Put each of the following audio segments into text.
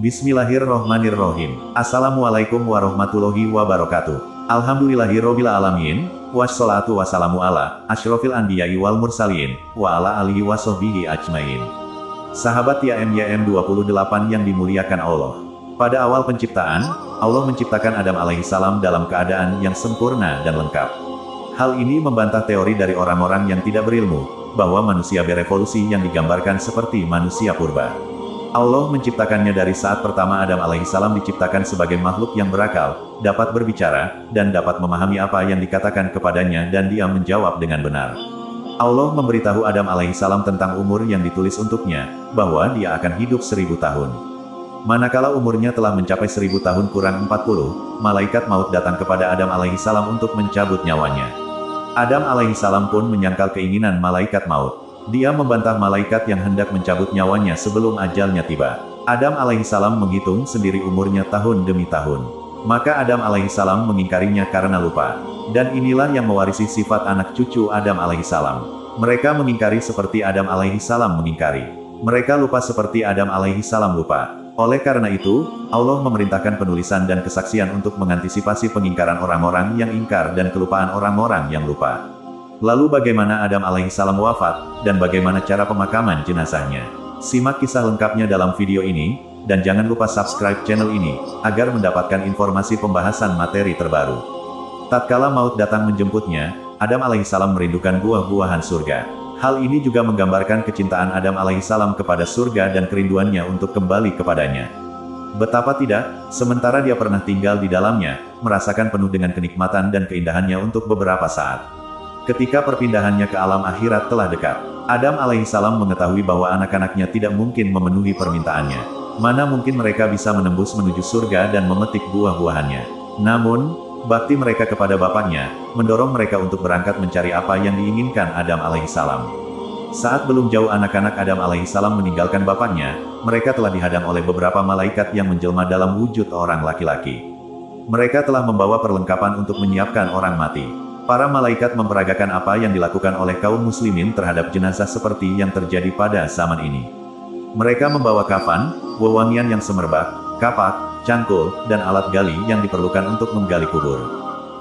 Bismillahirrohmanirrohim. Assalamualaikum warahmatullahi wabarakatuh. Alhamdulillahirrohbil alamin. Wassalatu wassalamu ala asyrofil anbiya'i wal mursalin, wa ala alihi wa ajmain. Sahabat YMYM 28 yang dimuliakan Allah. Pada awal penciptaan, Allah menciptakan Adam alaihissalam dalam keadaan yang sempurna dan lengkap. Hal ini membantah teori dari orang-orang yang tidak berilmu, bahwa manusia berevolusi yang digambarkan seperti manusia purba. Allah menciptakannya dari saat pertama Adam alaihissalam diciptakan sebagai makhluk yang berakal, dapat berbicara, dan dapat memahami apa yang dikatakan kepadanya dan dia menjawab dengan benar. Allah memberitahu Adam alaihissalam tentang umur yang ditulis untuknya, bahwa dia akan hidup seribu tahun. Manakala umurnya telah mencapai seribu tahun kurang 40, malaikat maut datang kepada Adam alaihissalam untuk mencabut nyawanya. Adam alaihissalam pun menyangkal keinginan malaikat maut. Dia membantah malaikat yang hendak mencabut nyawanya sebelum ajalnya tiba. Adam alaihissalam menghitung sendiri umurnya tahun demi tahun. Maka Adam alaihissalam mengingkarinya karena lupa. Dan inilah yang mewarisi sifat anak cucu Adam alaihissalam. Mereka mengingkari seperti Adam alaihissalam mengingkari. Mereka lupa seperti Adam alaihissalam lupa. Oleh karena itu, Allah memerintahkan penulisan dan kesaksian untuk mengantisipasi pengingkaran orang-orang yang ingkar dan kelupaan orang-orang yang lupa. Lalu bagaimana Adam alaihissalam wafat, dan bagaimana cara pemakaman jenazahnya. Simak kisah lengkapnya dalam video ini, dan jangan lupa subscribe channel ini, agar mendapatkan informasi pembahasan materi terbaru. Tatkala maut datang menjemputnya, Adam alaihissalam merindukan buah-buahan surga. Hal ini juga menggambarkan kecintaan Adam alaihissalam kepada surga dan kerinduannya untuk kembali kepadanya. Betapa tidak, sementara dia pernah tinggal di dalamnya, merasakan penuh dengan kenikmatan dan keindahannya untuk beberapa saat. Ketika perpindahannya ke alam akhirat telah dekat, Adam alaihissalam mengetahui bahwa anak-anaknya tidak mungkin memenuhi permintaannya. Mana mungkin mereka bisa menembus menuju surga dan memetik buah-buahannya. Namun, bakti mereka kepada bapaknya, mendorong mereka untuk berangkat mencari apa yang diinginkan Adam alaihissalam. Saat belum jauh anak-anak Adam alaihissalam meninggalkan bapaknya, mereka telah dihadang oleh beberapa malaikat yang menjelma dalam wujud orang laki-laki. Mereka telah membawa perlengkapan untuk menyiapkan orang mati. Para malaikat memperagakan apa yang dilakukan oleh kaum muslimin terhadap jenazah seperti yang terjadi pada zaman ini. Mereka membawa kafan, wewangian yang semerbak, kapak, cangkul, dan alat gali yang diperlukan untuk menggali kubur.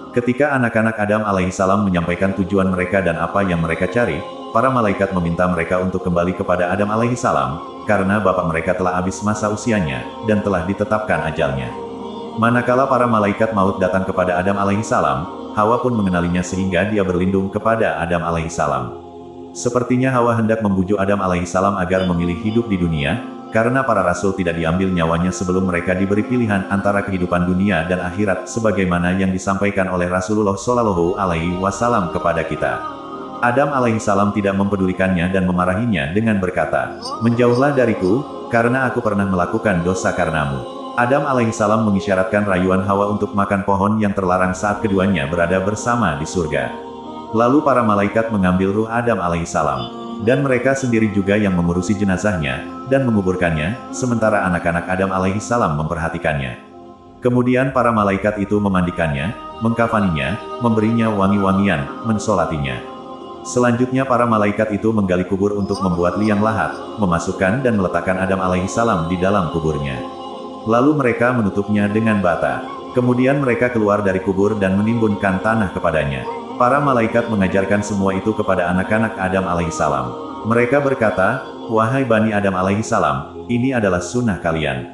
Ketika anak-anak Adam alaihissalam menyampaikan tujuan mereka dan apa yang mereka cari, para malaikat meminta mereka untuk kembali kepada Adam alaihissalam, karena bapak mereka telah habis masa usianya, dan telah ditetapkan ajalnya. Manakala para malaikat maut datang kepada Adam alaihissalam, Hawa pun mengenalinya sehingga dia berlindung kepada Adam alaihissalam. Sepertinya Hawa hendak membujuk Adam alaihissalam agar memilih hidup di dunia, karena para rasul tidak diambil nyawanya sebelum mereka diberi pilihan antara kehidupan dunia dan akhirat sebagaimana yang disampaikan oleh Rasulullah Shallallahu alaihi wasallam kepada kita. Adam alaihissalam tidak mempedulikannya dan memarahinya dengan berkata, Menjauhlah dariku, karena aku pernah melakukan dosa karenamu. Adam alaihissalam mengisyaratkan rayuan Hawa untuk makan pohon yang terlarang saat keduanya berada bersama di surga. Lalu para malaikat mengambil ruh Adam alaihissalam. Dan mereka sendiri juga yang mengurusi jenazahnya, dan menguburkannya, sementara anak-anak Adam alaihissalam memperhatikannya. Kemudian para malaikat itu memandikannya, mengkafaninya, memberinya wangi-wangian, mensolatinya. Selanjutnya para malaikat itu menggali kubur untuk membuat liang lahat, memasukkan dan meletakkan Adam alaihissalam di dalam kuburnya. Lalu mereka menutupnya dengan bata. Kemudian mereka keluar dari kubur dan menimbunkan tanah kepadanya. Para malaikat mengajarkan semua itu kepada anak-anak Adam alaihissalam. Mereka berkata, Wahai Bani Adam alaihissalam, ini adalah sunnah kalian.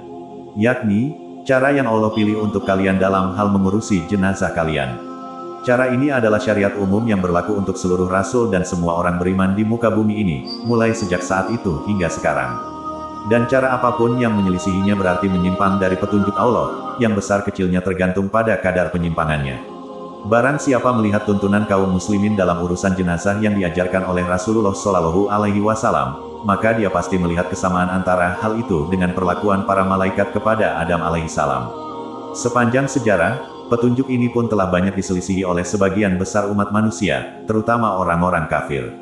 Yakni, cara yang Allah pilih untuk kalian dalam hal mengurusi jenazah kalian. Cara ini adalah syariat umum yang berlaku untuk seluruh rasul dan semua orang beriman di muka bumi ini, mulai sejak saat itu hingga sekarang. Dan cara apa pun yang menyelisihinya berarti menyimpang dari petunjuk Allah, yang besar kecilnya tergantung pada kadar penyimpangannya. Barang siapa melihat tuntunan kaum muslimin dalam urusan jenazah yang diajarkan oleh Rasulullah Shallallahu Alaihi Wasallam, maka dia pasti melihat kesamaan antara hal itu dengan perlakuan para malaikat kepada Adam alaihissalam. Sepanjang sejarah, petunjuk ini pun telah banyak diselisihi oleh sebagian besar umat manusia, terutama orang-orang kafir.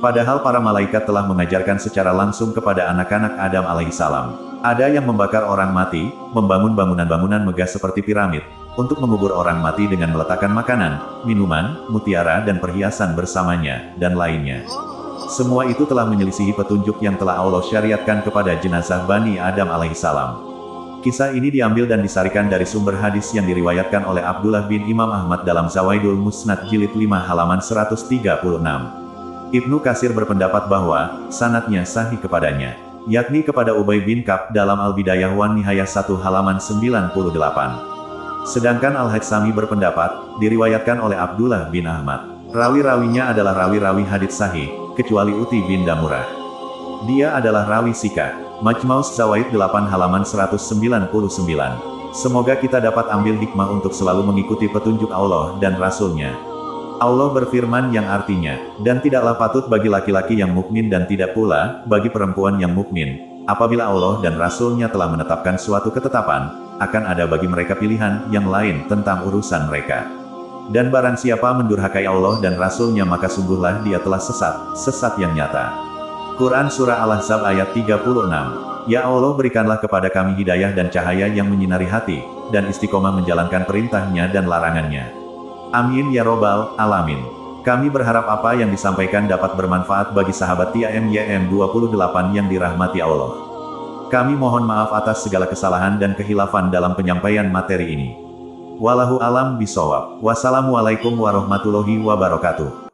Padahal para malaikat telah mengajarkan secara langsung kepada anak-anak Adam alaihissalam. Ada yang membakar orang mati, membangun bangunan-bangunan megah seperti piramid, untuk mengubur orang mati dengan meletakkan makanan, minuman, mutiara dan perhiasan bersamanya, dan lainnya. Semua itu telah menyelisihi petunjuk yang telah Allah syariatkan kepada jenazah Bani Adam alaihissalam. Kisah ini diambil dan disarikan dari sumber hadis yang diriwayatkan oleh Abdullah bin Imam Ahmad dalam Zawaidul Musnad Jilid 5 halaman 136. Ibnu Kasir berpendapat bahwa, sanatnya sahih kepadanya, yakni kepada Ubay bin Kab dalam Al-Bidayah wan Nihayah 1 halaman 98. Sedangkan Al-Hatsami berpendapat, diriwayatkan oleh Abdullah bin Ahmad. Rawi-rawinya adalah rawi-rawi hadits sahih, kecuali Uti bin Damurah. Dia adalah rawi Sika. Majmaus Zawaid 8 halaman 199. Semoga kita dapat ambil hikmah untuk selalu mengikuti petunjuk Allah dan Rasul-Nya. Allah berfirman yang artinya, dan tidaklah patut bagi laki-laki yang mukmin dan tidak pula, bagi perempuan yang mukmin, apabila Allah dan Rasul-Nya telah menetapkan suatu ketetapan, akan ada bagi mereka pilihan yang lain tentang urusan mereka. Dan barang siapa mendurhakai Allah dan Rasul-Nya maka sungguhlah dia telah sesat, sesat yang nyata. Quran Surah Al-Ahzab ayat 36. Ya Allah berikanlah kepada kami hidayah dan cahaya yang menyinari hati, dan istiqomah menjalankan perintahnya dan larangannya. Amin ya robbal alamin. Kami berharap apa yang disampaikan dapat bermanfaat bagi sahabat TIMYM 28 yang dirahmati Allah. Kami mohon maaf atas segala kesalahan dan kehilafan dalam penyampaian materi ini. Walahu alam bisawab. Wassalamualaikum warahmatullahi wabarakatuh.